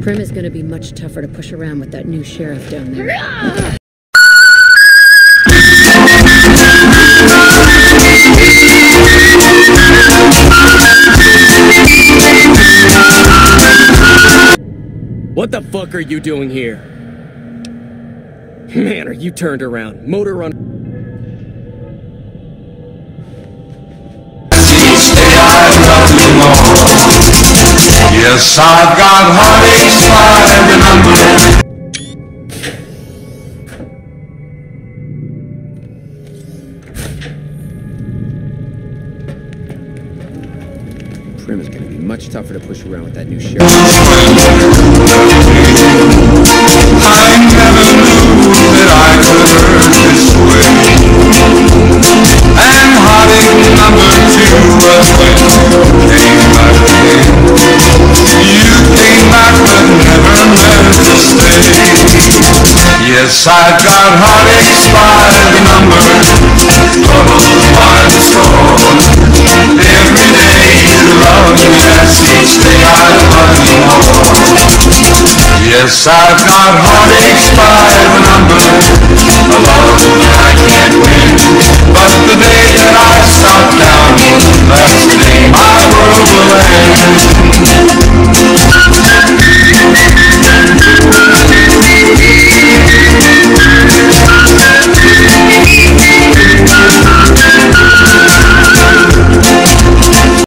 Primm is gonna be much tougher to push around with that new sheriff down there. What the fuck are you doing here? Man, are you turned around? Motor run. Yes, I've got heartaches by the number. Primm is gonna be much tougher to push around with that new sheriff. I never knew that I could hurt this way. And heartache number two Yes, I've got heartaches by the number, troubles by the score. Every day you love me, yes, each day I love you more. Yes, I've got heartaches by